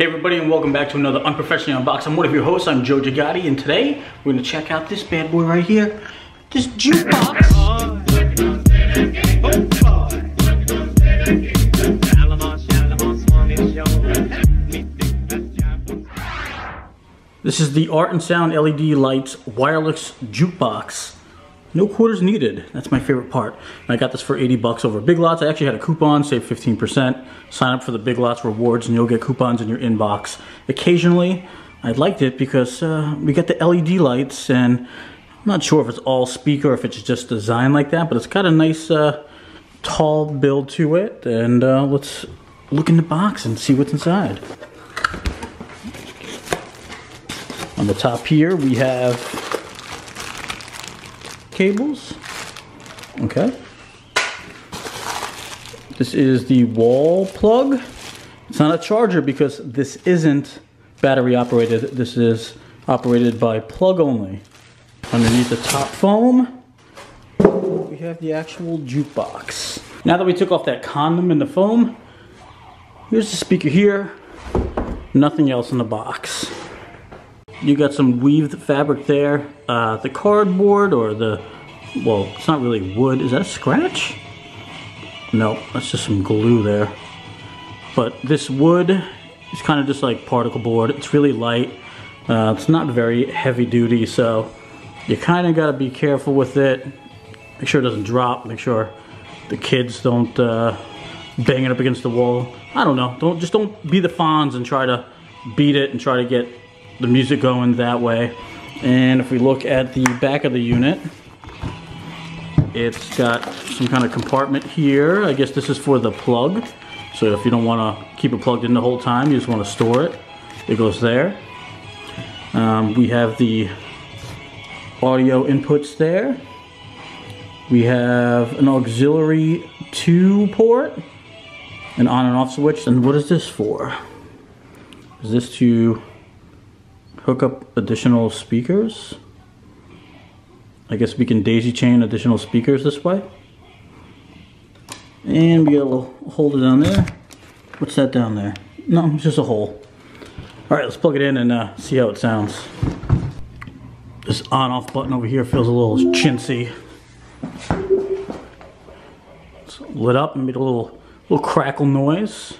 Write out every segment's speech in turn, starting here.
Hey everybody and welcome back to another Unprofessionally Unboxed. I'm one of your hosts, I'm Joe Gigotti, and today we're gonna check out this bad boy right here. This jukebox. This is the Art and Sound LED Lights Wireless Jukebox. No quarters needed. That's my favorite part. And I got this for 80 bucks over Big Lots. I actually had a coupon, save 15%. Sign up for the Big Lots rewards and you'll get coupons in your inbox. Occasionally, I liked it because uh, we got the LED lights and I'm not sure if it's all speaker or if it's just designed like that, but it's got a nice uh, tall build to it. And uh, let's look in the box and see what's inside. On the top here, we have cables. Okay. This is the wall plug. It's not a charger because this isn't battery operated. This is operated by plug only. Underneath the top foam, we have the actual jukebox. Now that we took off that condom and the foam, here's the speaker here. Nothing else in the box. You got some weaved fabric there. Uh, the cardboard or the, well, it's not really wood. Is that a scratch? No, that's just some glue there. But this wood is kind of just like particle board. It's really light. Uh, it's not very heavy duty, so you kind of got to be careful with it. Make sure it doesn't drop. Make sure the kids don't uh, bang it up against the wall. I don't know. Don't Just don't be the Fonz and try to beat it and try to get the music going that way. And if we look at the back of the unit, it's got some kind of compartment here. I guess this is for the plug. So if you don't want to keep it plugged in the whole time, you just want to store it, it goes there. Um, we have the audio inputs there. We have an auxiliary 2 port, an on and off switch. And what is this for? Is this to hook up additional speakers. I guess we can daisy chain additional speakers this way. And we got a little holder down there. What's that down there? No, it's just a hole. All right, let's plug it in and uh, see how it sounds. This on-off button over here feels a little chintzy. It's lit up and made a little, little crackle noise.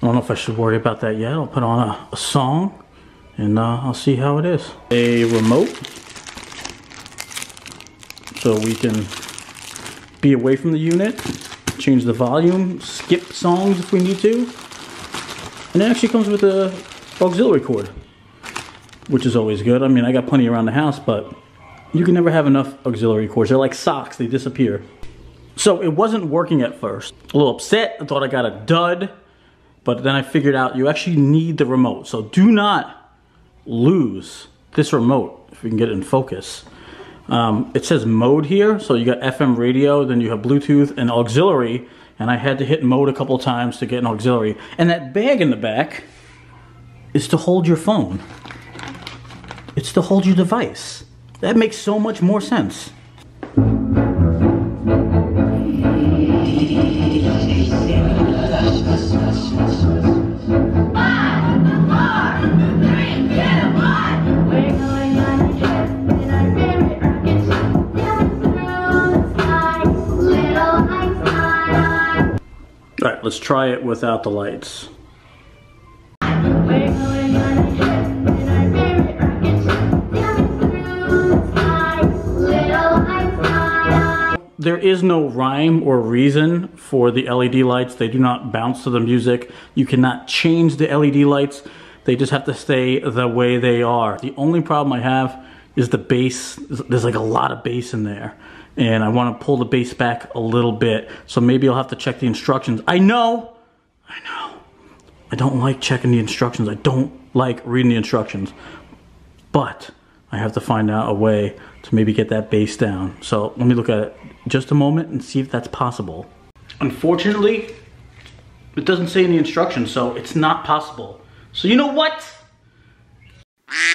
I don't know if I should worry about that yet. I'll put on a, a song and uh, I'll see how it is. A remote so we can be away from the unit, change the volume, skip songs if we need to. And it actually comes with a auxiliary cord, which is always good. I mean, I got plenty around the house, but you can never have enough auxiliary cords. They're like socks, they disappear. So it wasn't working at first. A little upset, I thought I got a dud, but then I figured out you actually need the remote. So do not lose this remote, if we can get it in focus. Um, it says mode here, so you got FM radio, then you have Bluetooth and auxiliary, and I had to hit mode a couple times to get an auxiliary. And that bag in the back is to hold your phone. It's to hold your device. That makes so much more sense. Let's try it without the lights. There is no rhyme or reason for the LED lights. They do not bounce to the music. You cannot change the LED lights. They just have to stay the way they are. The only problem I have is the bass. There's like a lot of bass in there and I want to pull the bass back a little bit. So maybe I'll have to check the instructions. I know, I know, I don't like checking the instructions. I don't like reading the instructions, but I have to find out a way to maybe get that bass down. So let me look at it just a moment and see if that's possible. Unfortunately, it doesn't say in the instructions, so it's not possible. So you know what?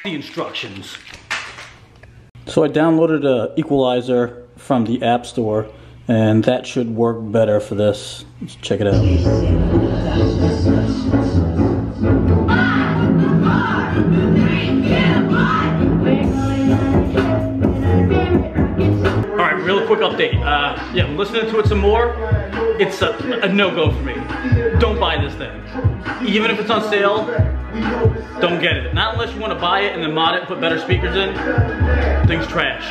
The instructions. So I downloaded a equalizer from the App Store, and that should work better for this. Let's check it out. All right, real quick update. Uh, yeah, I'm listening to it some more. It's a, a no-go for me. Don't buy this thing. Even if it's on sale, don't get it. Not unless you want to buy it and then mod it put better speakers in. Thing's trash.